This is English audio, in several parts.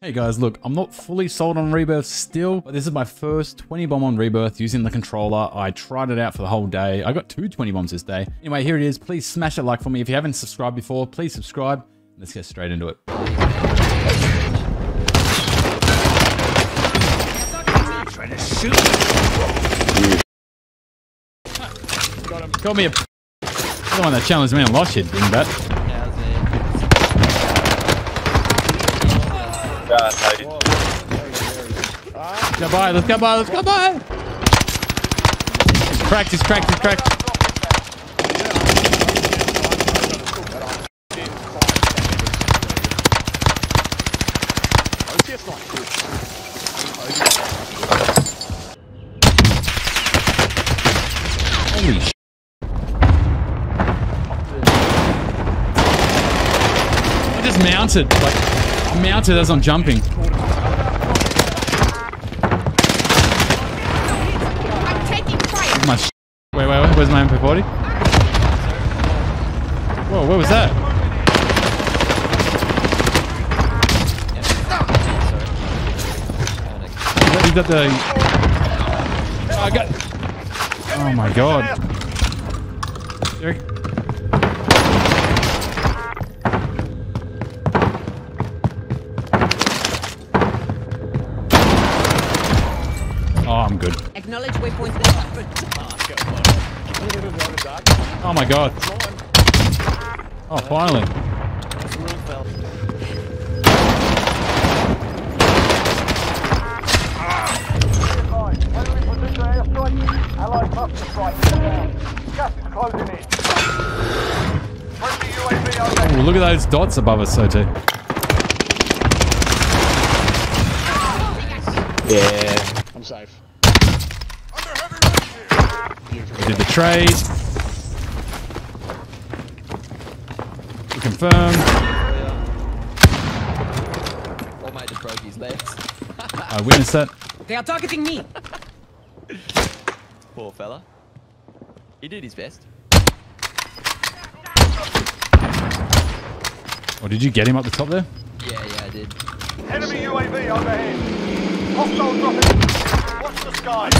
Hey guys, look, I'm not fully sold on Rebirth still, but this is my first 20 bomb on Rebirth using the controller. I tried it out for the whole day. I got two 20 bombs this day. Anyway, here it is. Please smash a like for me. If you haven't subscribed before, please subscribe. Let's get straight into it. Got me a... The one that challenged me on lost shit, dingbat. Go by, let's go by, let's go by! Practice, practice, practice. Holy sh I just mounted, like, mounted as I'm jumping. I'm taking fire. Oh my sh wait, wait, wait, where's my MP40? Whoa, what was that? Is that the... Oh, I got... Oh my god. Oh, I'm good. Acknowledge waypoint. Oh my god. Oh, finally. Allied cluster strike inbound. Gas is closing in. Friendly Ooh, look at those dots above us, OT. Yeah. I'm safe. We did the trade. We confirmed. Oh mate just broke his legs. I uh, witnessed that. They are targeting me. Poor fella. He did his best. Or did you get him up the top there? Yeah, yeah, I did. Enemy UAV overhead. Hostile dropping. Watch the sky.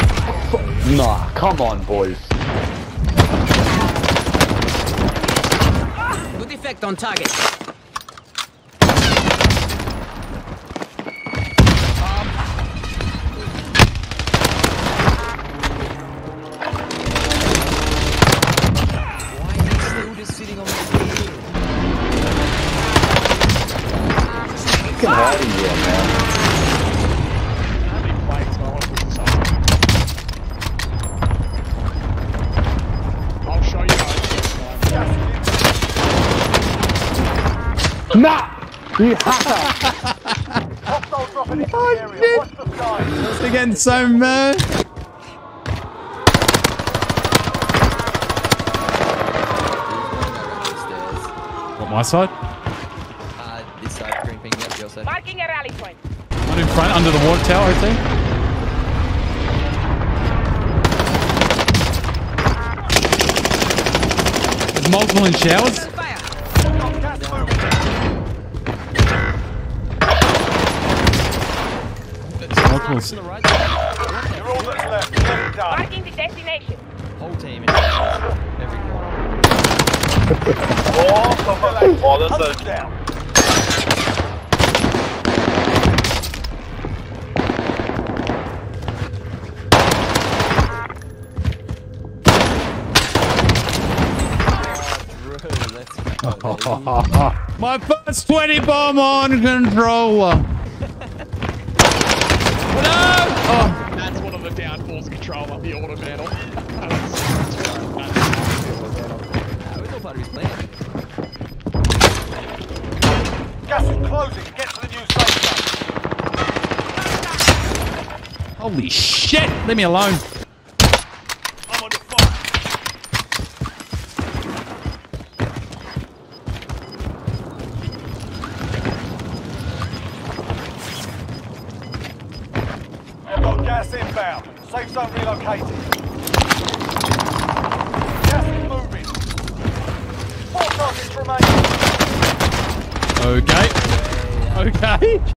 Nah, come on, boys. Good effect on target. Why is he still just sitting on the field? Get out of here, man. Nah! You have Hostile dropping into the area. Watch the sky. They're getting so mad. He's gonna go around the stairs. What, my side? Uh, this side, green ping, yep, your side. Marking a rally point. One in front, under the water tower, I think. Multiple in showers. Multiple. To the right side. You're all that's left. Get it done. Marking the destination. Whole team in every corner. Hunters down. Bro, let's go. baby. My first 20 bomb on controller. Oh, That's one of the downfalls of auto battle. Part of the safe zone. holy shit! Leave me alone. Gas inbound. Safe zone relocated. Gas is moving. Four targets remaining. Okay. Okay.